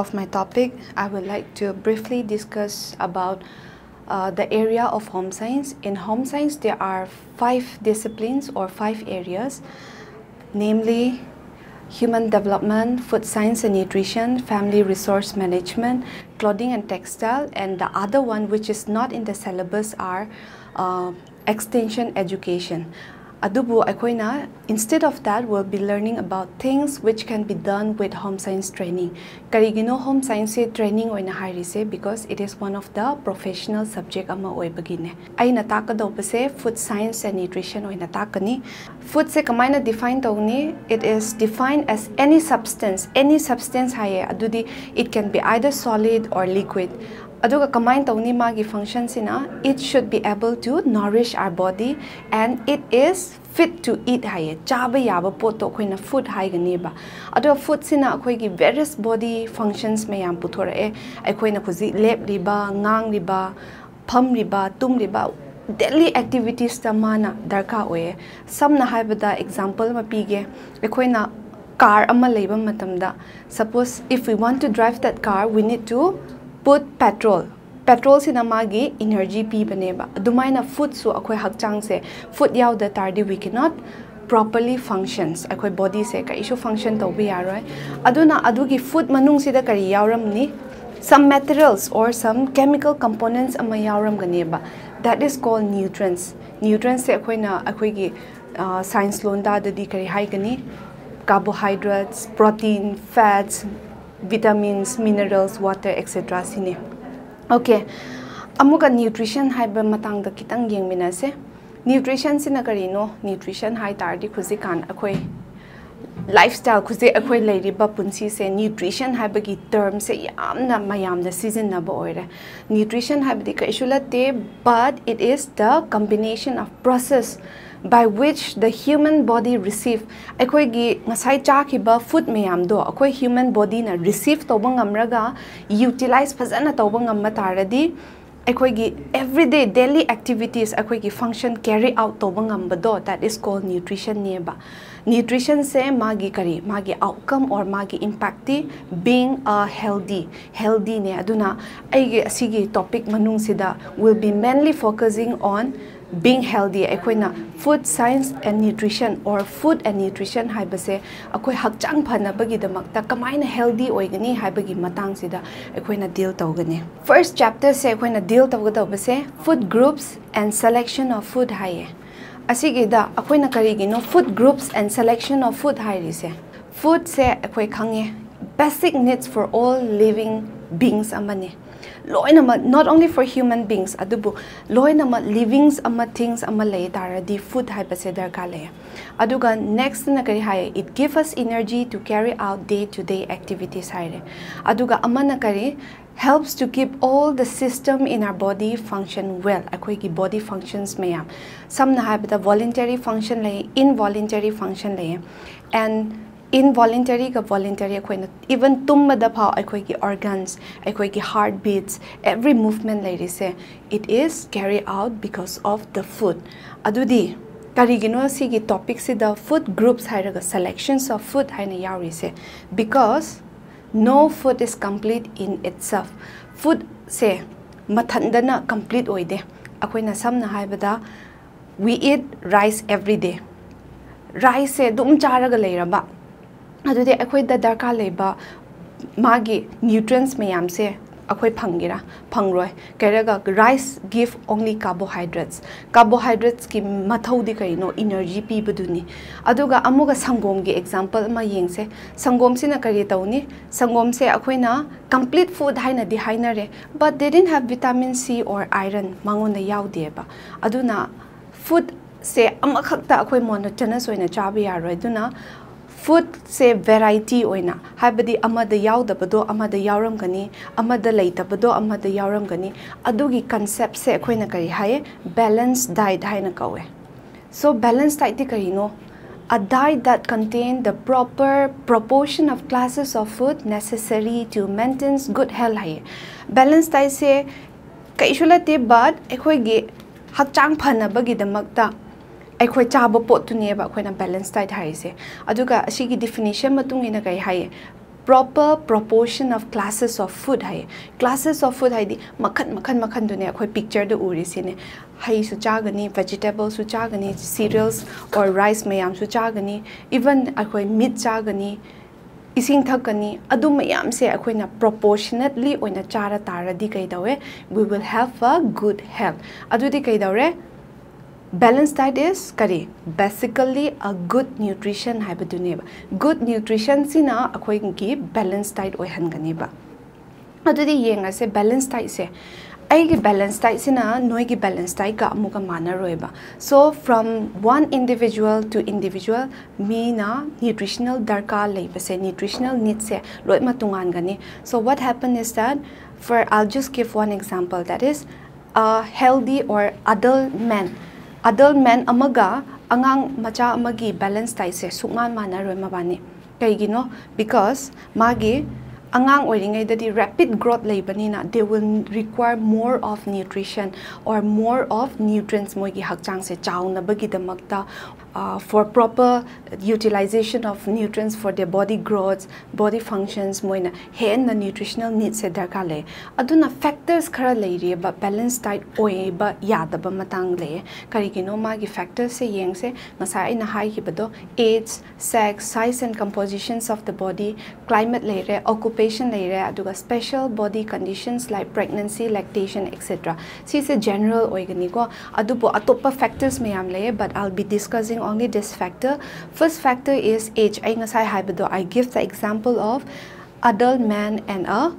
of my topic, I would like to briefly discuss about uh, the area of home science. In home science, there are five disciplines or five areas, namely human development, food science and nutrition, family resource management, clothing and textile, and the other one which is not in the syllabus are uh, extension education. Adubu aikoina instead of that we'll be learning about things which can be done with home science training. Karigino home science training oina hairise because it is one of the professional subject ama oibagine. Aina takadopase food science and nutrition oina takani. Food se kamaina define tawni it is defined as any substance any substance haye adudi it can be either solid or liquid. Aduga kamain tawni magi function sina it should be able to nourish our body and it is fit to eat haye chaba yaba pot to khoina food hai gani ba adu food sina khoi gi various body functions me yam puthora e ai khoina khuji lep riba ngang riba pham riba tum riba daily activities ta mana darka oye samna haibada example ma pige khoina car ama leiba matamda suppose if we want to drive that car we need to put petrol petrol sina magi energy pi baneba adumaina food su akhoi hakchang se food yaw da tardi we cannot properly functions akhoi body se ka issue function to bi yaroi aduna adugi food manung sida kari yawram ni some materials or some chemical components ama yawram ganeba that is called nutrients nutrients se akhoi na akhoi gi science londa da di kari hai gani carbohydrates protein fats vitamins, minerals, water, etc. sini. Okay. Amuka nutrition hai ba matang da kitang yeng mina se. Nutrition sina kari no nutrition hai tar di khuzi kan akhoi lifestyle khuzi akhoi leiri ba punsi se nutrition hai ba gi term se yam na mayam da season na ba oire. Nutrition hai ba di ka ishula te but it is the combination of process by which the human body receive. akhoi gi ngasai cha ki ba food mayam do akhoi human body na receive to bang amraga utilize phazana to bang amma taradi akhoi gi everyday daily activities akhoi gi function carry out to bang amba do that is called nutrition ne ba nutrition se magi kari magi outcome or magi impact being a healthy healthy ne aduna ai gi asigi topic manung sida will be mainly focusing on being healthy aikoina food science and nutrition or food and nutrition haibase akoi hakchang phanabagi damakta kamaina healthy oigani haibagi matang sida aikoina deal tawgani first chapter se aikoina deal tawgadabase food groups and selection of food haye. Asigi da akoina karigi no food groups and selection of food hairi se food se akoi khange basic needs for all living beings amane loinama not only for human beings adubu loinama livings ama things ama lay taradi food haiba se darka le aduga next na kari hai it give us energy to carry out day to day activities haire aduga ama na kari helps to keep all the system in our body function well. Akhoi ki body functions mayam samna haibata voluntary function lay involuntary function lay and involuntary voluntary akoina even tumma da phao akoi ki organs akoi ki heartbeats every movement lai se it is carried out because of the food adudi karigino si ki topic si the food groups hairaga selections of food haina yauri se because no food is complete in itself food se mathandana complete oide akoina samna haibada we eat rice every day rice se dum charaga leiraba ꯑꯗꯨꯗꯤ ꯑꯩꯈꯣꯏꯗ ꯗꯔꯀꯥꯔ ꯂꯩꯕ ꯃꯥꯒꯤ nutrients ꯃꯌꯥꯝꯁꯦ ꯑꯩꯈꯣꯏ ꯐꯪꯒꯦꯔꯥ ꯐꯪꯔꯣꯏ ꯀꯩꯔꯒ ꯔꯥꯏꯁ ꯒꯤꯐ ꯑꯣꯡꯂꯤ ꯀꯥꯔꯕꯣꯍꯥꯏꯗ꯭ꯔꯦꯠꯁ ꯀꯥꯔꯕꯣꯍꯥꯏꯗ꯭ꯔꯦꯠꯁꯀꯤ ꯃꯊꯧꯗꯤ ꯀꯔꯤꯅꯣ ꯏꯅꯔꯖꯤ ꯄꯤꯕꯗꯨꯅꯤ ꯑꯗꯨꯒ ꯑꯃꯨꯛꯀ ꯁꯪꯒꯣꯝꯒꯤ ꯑꯦꯛꯖꯥꯝꯄꯜ ꯑꯃ ꯌꯦꯡꯁꯦ ꯁꯪꯒꯣꯝꯁꯤꯅ ꯀꯔꯤ ꯇꯧꯅꯤ ꯁꯪꯒꯣꯝꯁꯦ ꯑꯩꯈꯣꯏꯅ ꯀꯝꯄ꯭ꯂꯤꯠ ꯐꯨꯗ ꯍꯥꯏꯅꯗꯤ ꯍꯥꯏꯅꯔꯦ ꯕꯠ ꯗꯦ ꯗꯤꯟ ꯍꯦꯞ ꯚꯤꯇꯥꯃꯤꯟ ꯁꯤ ꯑꯣꯔ ꯑꯥꯏꯔꯟ ꯃꯉꯣꯟꯗ ꯌꯥꯎꯗꯦꯕ ꯑꯗꯨꯅ ꯐꯨꯗ ꯁꯦ ꯑꯃꯈꯛꯇ ꯑꯩꯈꯣꯏ ꯃꯣꯅꯣꯇꯅꯁ ꯑꯣꯏꯅ ꯆꯥꯕ ꯌꯥꯔꯣꯏ ꯑꯗꯨꯅ ꯐꯨꯗ ꯁꯦ ꯚꯦꯔꯥꯏꯇꯤ ꯑꯣꯏꯅ ꯍꯥꯏꯕꯗꯤ ꯑꯃꯗ ꯌꯥꯎꯗꯕꯗꯣ ꯑꯃꯗ ꯌꯥꯎꯔꯝꯒꯅꯤ ꯑꯃꯗ ꯂꯩꯇꯕꯗꯣ ꯑꯃꯗ ꯌꯥꯎꯔꯝꯒꯅꯤ ꯑꯗꯨꯒꯤ ꯀꯟꯁꯦꯞꯁꯦ ꯑꯩꯈꯣꯏꯅ ꯀꯔꯤ ꯍꯥꯏꯌꯦ ꯕꯦꯂꯦꯟꯁ ꯗꯥꯏꯠ ꯍꯥꯏꯅ ꯀꯧꯋꯦ ꯁꯣ ꯕꯦꯂꯦꯟꯁ ꯗꯥꯏꯠꯇꯤ ꯀꯔꯤꯅꯣ a diet that contains the proper proportion of classes of food necessary to maintain good health hai balance diet se kaisu late but ꯑꯩꯈꯣꯏꯒꯤ ꯍꯛꯆꯥꯡ ꯐꯅꯕꯒꯤꯗꯃꯛꯇ ꯑꯩꯈꯣꯏ ꯆꯥꯕ ꯄꯣꯠꯇꯨꯅꯦꯕ ꯑꯩꯈꯣꯏꯅ ꯕꯦꯂꯦꯟꯁ ꯗꯥꯏꯠ ꯍꯥꯏꯔꯤꯁꯦ ꯑꯗꯨꯒ ꯑꯁꯤꯒꯤ ꯗꯤꯐꯤꯅꯤꯁꯟ ꯃꯇꯨꯡ ꯏꯟꯅ ꯀꯔꯤ ꯍꯥꯏꯌꯦ proper proportion of classes of food hai classes of food hai di makhan makhan makhan dune akhoi picture de uri sine hai su chagani vegetables su chagani cereals or rice mayam su chagani even akhoi meat chagani ising thakani adu mayam se akhoi na proportionately oina chara tara di kai dawe we will have a good health adu di kai dawe balanced diet is kari basically a good nutrition haibaduneba good nutrition sina akhoi gi balanced diet oi hanganiba adudi yenga se balanced diet se. Aigi balanced diet sina noi gi balanced diet ka amuka mana roiba. So from one individual to individual me na nutritional darka leiba se nutritional needs se loi ma tungan so what happened is that for i'll just give one example that is a healthy or adult man adult man amaga angang macha amagi balance diet se sungan manaroi mabani. Kaigino? Because magi angang oiringai dadi rapid growth leibanina they will require more of nutrition or more of nutrients moigi hakchang se chauna bagi damakta uh, for proper utilization of nutrients for their body growth, body functions, moina hen the nutritional needs se darka le. Aduna factors khara le but balanced diet oi ba yada ba matang le. Kari kino ma gi factors se yeng se masai na hai ki bado age, sex, size and compositions of the body, climate le re, occupation le re, aduga special body conditions like pregnancy, lactation, etc. Si se general oi gani ko adubo atopa factors mayam le but I'll be discussing only this factor. First factor is age. I give the example of adult man and a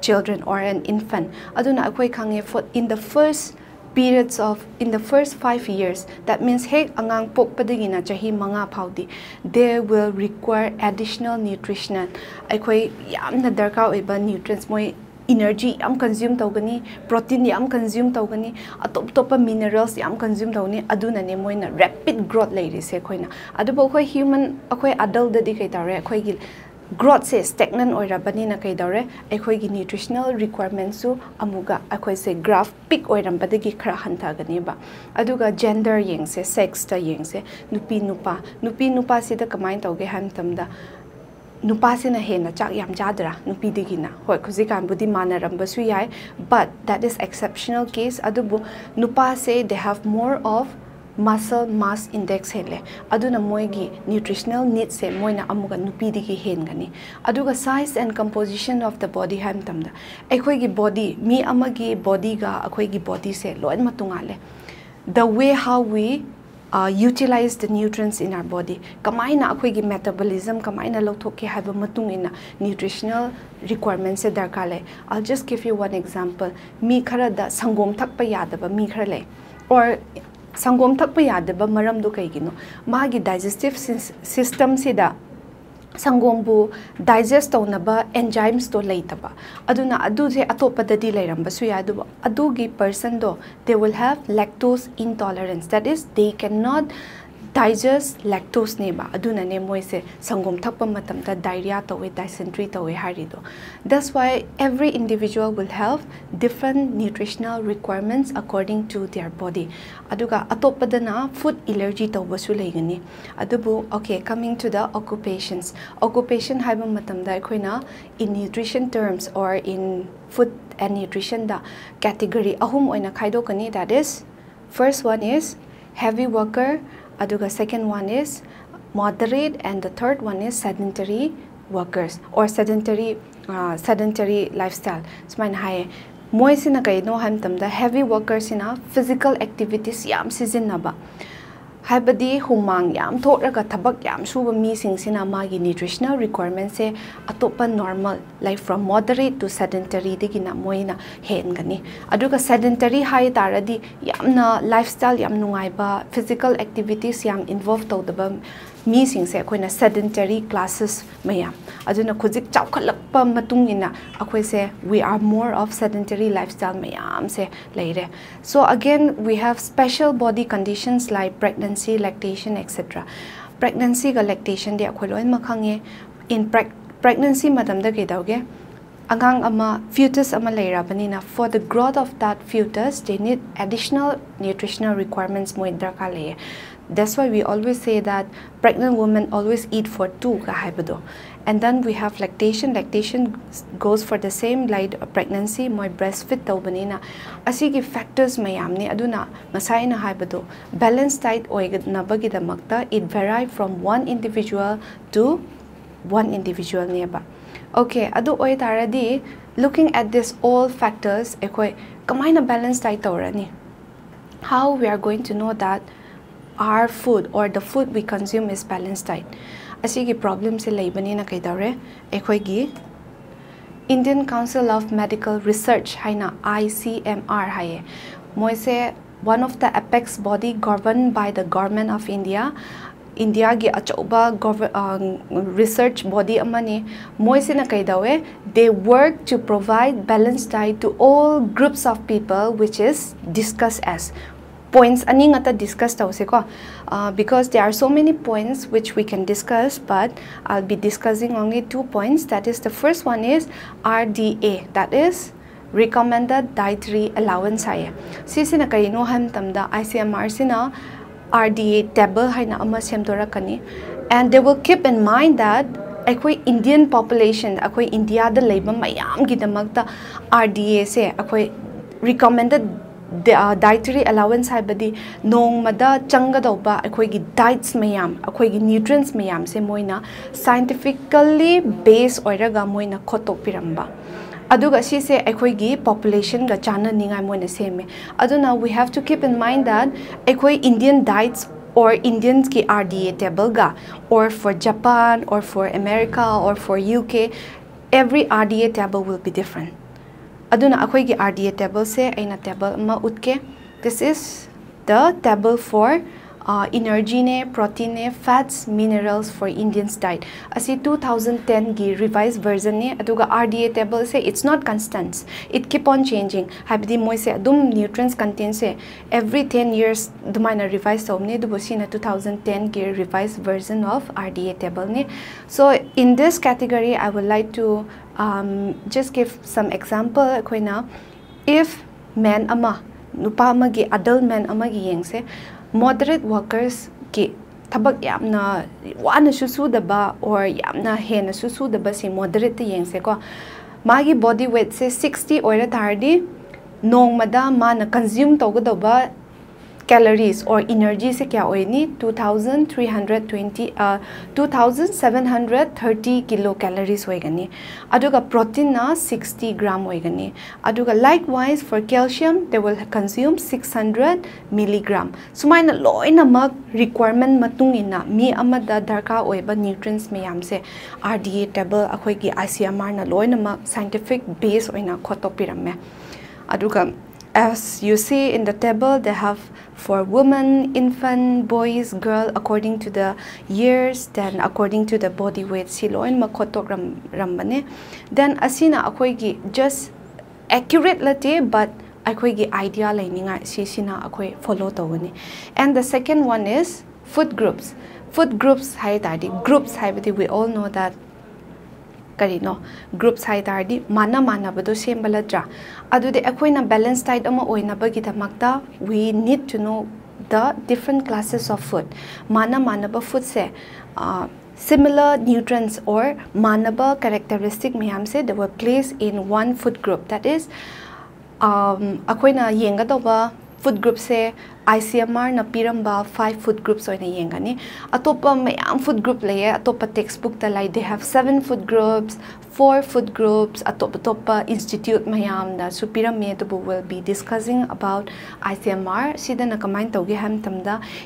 children or an infant. Aduna akoy kange for in the first periods of in the first five years that means hey angang pok padigi na chahi manga phaudi they will require additional nutrition. Akoy yamna darkar oiba nutrients moi energy am consume tawgani protein yam consume tawgani atop top minerals yam consume tawni aduna ne moina rapid growth leiri se khoina adu bo human akhoi adult da di kai tare akhoi gi growth se stagnant oira bani na kai dare ekhoi gi nutritional requirements su amuga akhoi se graph peak oiram badagi khara hanta gani ba aduga gender yeng se sex ta yeng se nupi nupa. Nupi nupa se da kamai to ge han tam da nupa se na he na chak yam jadra nupi de gi na hoi khuzi kan budi manaram ba su yai but that is exceptional case. Adubu nupa se they have more of muscle mass index हेले अदुना मोयगी nutritional need से मोयना अमुगा नुपीदी की हेनगनी अदुगा size and composition of the body है तमदा अखोई बॉडी मी अमगी बॉडी गा अखोई बॉडी से लोन मतुंगाले the way how we uh, utilize the nutrients in our body kamaina akhoi metabolism kamaina lothoke haiba matung ina nutritional requirements se darkar le i'll just give you one example mi khara da sangom thakpa yadaba mi khara le or sangom thakpa yadaba maram do kaigino magi digestive system se da ꯁꯪꯒꯣꯝꯕꯨ digest ꯇꯧꯅꯕ ꯑꯦꯟꯖꯥꯏꯝꯁꯇꯣ ꯂꯩꯇꯕ ꯑꯗꯨꯅ ꯑꯗꯨꯁꯦ ꯑꯇꯣꯞꯄꯗꯗꯤ ꯂꯩꯔꯝꯕꯁꯨ ꯌꯥꯏ ꯑꯗꯨꯕꯨ ꯑꯗꯨꯒꯤ ꯄꯔꯁꯟꯗꯣ ꯗꯦ will have ꯂꯦꯛꯇꯣꯁ ꯏꯟꯇꯣꯂꯔꯦꯟꯁ date is they can not digest lactose neba aduna ne moise sangom thakpa matamda diarrhea tawe dysentery tawe harido that's why every individual will have different nutritional requirements according to their body. aduga atopadana food allergy tawbasu leigani adubu okay coming to the occupations. Occupation haiba matamda khoina in nutrition terms or in food and nutrition da category ahum oina khaidokani that is first one is heavy worker aduga second one is moderate and the third one is sedentary workers or sedentary uh, sedentary lifestyle. smain hai moi sina kai no ham tam da heavy workers ina physical activities yam season naba ꯍꯥꯏꯕꯗꯤ ꯍꯨꯃꯥꯡ ꯌꯥꯝ ꯊꯣꯛꯂꯒ ꯊꯕꯛ ꯌꯥꯝ ꯁꯨꯕ ꯃꯤꯁꯤꯡꯁꯤꯅ ꯃꯥꯒꯤ nutritional ꯔꯤꯀ꯭ꯋꯥꯔꯃꯦꯟꯁꯦ ꯑꯇꯣꯞꯄ normal like from moderate to ꯁꯦꯗꯦꯟꯇꯔꯤꯗꯒꯤꯅ ꯃꯣꯏꯅ ꯍꯦꯟꯒꯅꯤ ꯑꯗꯨꯒ ꯁꯦꯗꯦꯟꯇꯔꯤ ꯍꯥꯏ ꯇꯥꯔꯗꯤ ꯌꯥꯝꯅ ꯂꯥꯏꯐ ꯁ꯭ꯇꯥꯏꯜ ꯌꯥꯝ ꯅꯨꯡꯉꯥꯏꯕ ꯐꯤꯖꯤꯀꯦꯜ ꯑꯦꯛꯇꯤꯚꯤꯇꯤꯁ ꯌꯥꯝ ꯏꯟꯚꯣꯜꯐ ꯇꯧꯗꯕ मीसिंगसे अखोइना सेडेंटरी क्लासेस मयाम अजुना खुजिक चाखलप मतुंग इना we are more of sedentary lifestyle मयाम से लेरे so again we have special body conditions like pregnancy lactation etcetera pregnancy का लैक्टेशन दे अखोइ लोइन मखंगे इन प्रेगनेंसी मदम द केदावगे angang ama fetus ama leirabani na for the growth of that fetus, they need additional nutritional requirements mo indra ka that's why we always say that pregnant women always eat for two ka haibado and then we have lactation. Lactation goes for the same like pregnancy my breastfeed tawbanina asigi factors mayamni aduna masai na haibado balanced diet oigadnabagi damakta it vary from one individual to one individual neba okay adu oi taradi looking at this all factors ekoi kamaina balanced diet tawrani how we are going to know that our food or the food we consume is balanced diet. asigi problem se leibani na kaidare ekhoi gi Indian Council of Medical Research haina ICMR haye moise one of the apex body governed by the government of India India gi achauba research body amani moise na kaidawe they work to provide balanced diet to all groups of people which is discussed as points ani ngata discuss tause ko uh, because there are so many points which we can discuss but I'll be discussing only two points that is the first one is RDA that is recommended dietary allowance hai si sina kari no ham tamda ICMR sina RDA table hai na ama semdora kani and they will keep in mind that ꯑꯩꯈꯣꯏ Indian population ꯑꯩꯈꯣꯏ ꯏꯟꯗꯤꯌꯥꯗ ꯂꯩꯕ ꯃꯌꯥꯝꯒꯤꯗꯃꯛꯇ R D ꯑꯦꯁꯦ ꯑꯩꯈꯣꯏ ꯔꯤꯀꯃꯦꯟꯗꯦꯠ dietary allowance haibadi nongmada changadauba akhoi diets mayam akhoi nutrients mayam se moina scientifically based oiraga moina khotok piramba aduga si se akhoi gi population ga chana ningai moina seme aduna we have to keep in mind that akhoi indian diets or Indians ki RDA table ga or for Japan or for America or for UK every RDA table will be different aduna akhoi gi RDA table se aina table ma utke this is the table for uh, energy ne protein ne fats minerals for indians diet. asi 2010 gi revised version ne aduga rda table se it's not constant it keep on changing. habdi moi se adum nutrients content se every 10 years dumaina revise so ne dubo sina 2010 gi revised version of rda table ne so in this category i would like to um, just give some example akoina if man ama nupa amagi adult man amagi yengse moderate workers ki tabak yamna wana susu daba or yamna hena susu daba si moderate yengse ko. Magi body weight se 60 oira tardi nong mada mana consume togadaba calories और energy से क्या होनी two thousand three hundred twenty two thousand seven hundred thirty kilo calories होगी protein ना sixty gram होगी likewise for calcium they will consume six hundred milligram सुमायन लोनम requirement मी दरकार हो न्यूट्रेंस मैम से। आर डी ए टेबल अखोगी आई सी एम आर लोनम साइंटिफिक बेस होना खोटोपीरमें as you see in the table they have for women, infant, boys, girl, according to the years, then according to the body weight, siloin makotok ram rambane. Then asina akoigi just accurate late, but akoigi idea laininga sisina akoi follow tawani. And the second one is food groups. Food groups hai groups hai we all know that karino groups hai tardi mana mana bado sembala dra adu de akoi na balance diet ama oina ba gi damakta we need to know the different classes of food mana mana ba food se uh, similar nutrients or manaba characteristic mayam se they were placed in one food group that is um akoina yenga doba food group I C M R नीरब five food groups होने अतोप मैं food group ले अतोप टेक्सबुक्त लाइ they have seven food groups four food groups अतोप अतोप institute मैमदे will be discussing about I C M R से कमाय तौगे है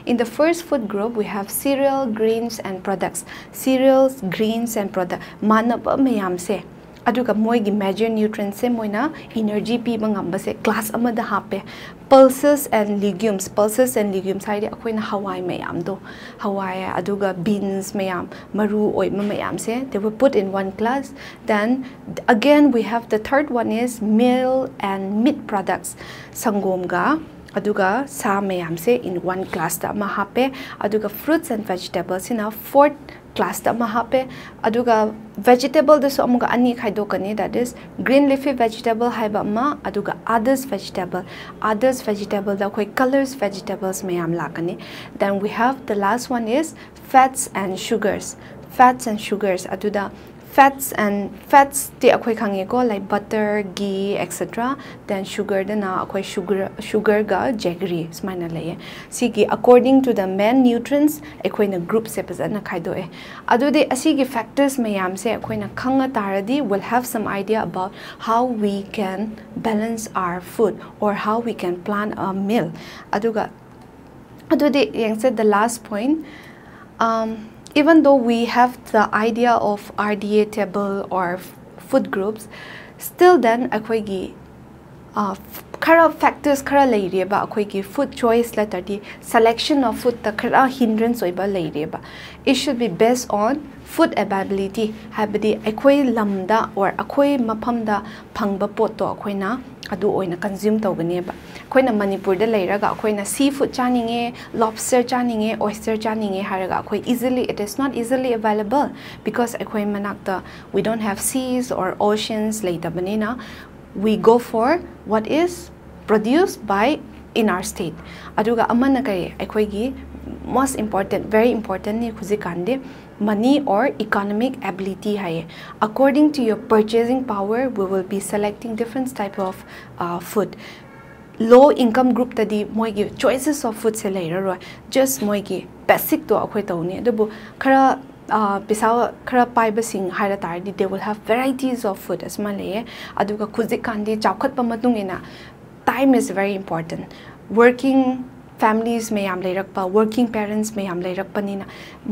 in the first food group we have cereal grains and products cereal grains and product मानव मैम से मोई major nutrient से Mona energy पीब से class हापे pulses and legumes pulses and legumes है अखोन हवाई मैमद हवाई बीन्स मैम मरू मैम से they would put in one class then again we have the third one is milk and meat products संगोम aduga सा मैम से in one class हापे fruits and vegetables fruits class में हापे वेजिटेबल अनी that is green leafy vegetable है others vegetable others vegetable अखोई colours vegetables मैम लाकनी then we have the last one is fats and sugars fats and sugars fats and fats ti akhoi khange ko like butter ghee etc then sugar da na akhoi sugar sugar ga jaggery smaina laye. Si gi according to the main nutrients akhoi na group se pazana khaido e adu de asi gi factors mayam se akhoi na khanga taradi will have some idea about how we can balance our food or how we can plan a meal. Aduga adu de yang said the last point um even though we have the idea of RDA table or food groups, still then akwai uh, kara factors kara ba akwai food choice la tadi selection of food ta kara hindrance oi ba. Leire food availability habadi akwai lamda or akwai maphamda phangba pot to akwai na adu oina consume tawgane ba koina manipur da leiraga koina seafood chaninge lobster chaninge oyster chaninge haraga koi easily it is not easily available because akoi manakta we don't have seas or oceans leitabane we go for what is produced by in our state. aduga amana kai akoi gi most important very important ने खुजे कानदे money और economic ability है according to your purchasing power we will be selecting different type of food low income group तदि मोई choices of food से लेर just मोई basic तो अखो तौने खरा पैसा खरा पाइब सिंह है they will have varieties of food Assam लेगा खुजे कानदे चाखत्ना time is very important working families may am leirak working parents may am leirak panina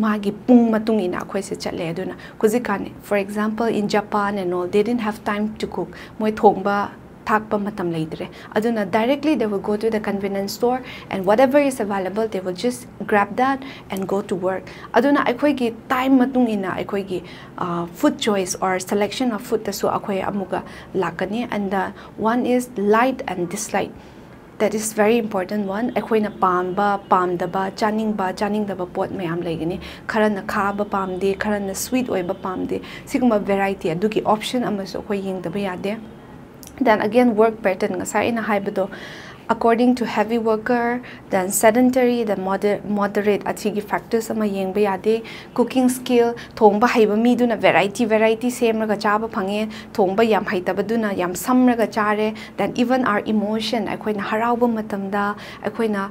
magi pung matung ina khoi se chatle aduna kuzikan for example in japan and all they didn't have time to cook moi thongba thakpa matam leidre aduna directly they will go to the convenience store and whatever is available they will just grab that and go to work aduna akhoi gi time matung ina akhoi gi uh, food choice or selection of food tasu akhoi amuga lakani and the one is light and dislike that is very important one ꯑꯩꯈꯣꯏꯅ ꯄꯥꯝꯕ ꯄꯥꯝꯗꯕ ꯆꯥꯅꯤꯡꯕ ꯆꯥꯅꯤꯡꯗꯕ ꯄꯣꯠ ꯃꯌꯥꯝ ꯂꯩꯒꯅꯤ ꯈꯔꯅ ꯈꯥꯕ ꯄꯥꯝꯗꯦ ꯈꯔꯅ ꯁ꯭ꯋꯤꯠ ꯑꯣꯏꯕ ꯄꯥꯝꯗꯦ ꯁꯤꯒꯨꯝꯕ ꯚꯦꯔꯥꯏꯇꯤ ꯑꯗꯨꯒꯤ ꯑꯣꯞꯁꯟ ꯑꯃꯁꯨ ꯑꯩꯈꯣꯏ ꯌꯦꯡꯗꯕ ꯌꯥꯗꯦ then again work pattern ngasai ina haibado according to heavy worker then sedentary then moder moderate achigi factors ama yengba yade cooking skill thongba haiba mi duna variety variety same raga chaba phange thongba yam haitaba duna yam sam raga chare then even our emotion akoina harauba matamda akoina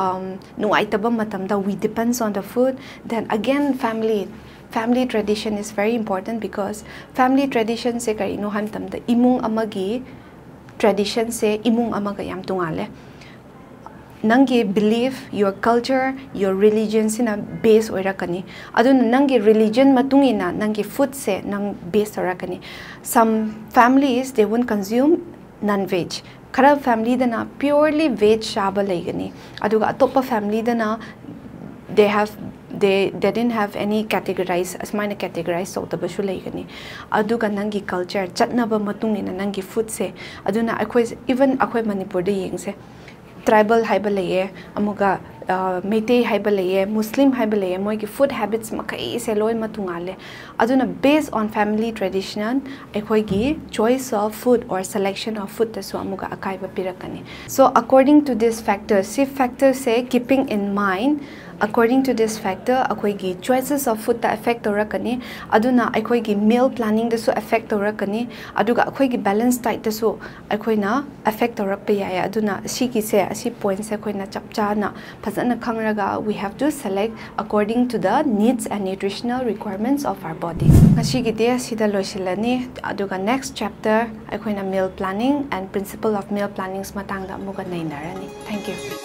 um nuaitaba matamda we depends on the food. Then again family. Family tradition is very important because family tradition se kari no ham tamda imung amagi tradition se imung amaga yam tungale nangi belief your culture your religion sina base oirakani aduna nangi religion matungina nangi food se nang base oirakani some families they won't consume non veg khara family dana purely veg shaba legani aduga atopa family dana they have they, they didn't have any categorize as mine categorize so the bashu leigani aduga nangi culture chatnaba matung ina nangi food se aduna akhoi even akhoi manipur de yeng se tribal haiba leye amuga meitei haiba leye muslim haiba leye moi ki food habits makai se loi matungale aduna based on family tradition akhoi gi choice of food or selection of food tasu amuga akai ba pirakani so according to this factor si according to this factor akoigi choices of food ta affect torakani aduna akoigi meal planning da su affect torakani aduga akoigi balance diet da su akoina affect torakpe ya aduna sigi se asi points se akoina chapcha na phajana khangraga we have to select according to the needs and nutritional requirements of our body. Ngasi de sida loisilani aduga next chapter akoina meal planning and principle of meal planning matang da muga nainarani thank you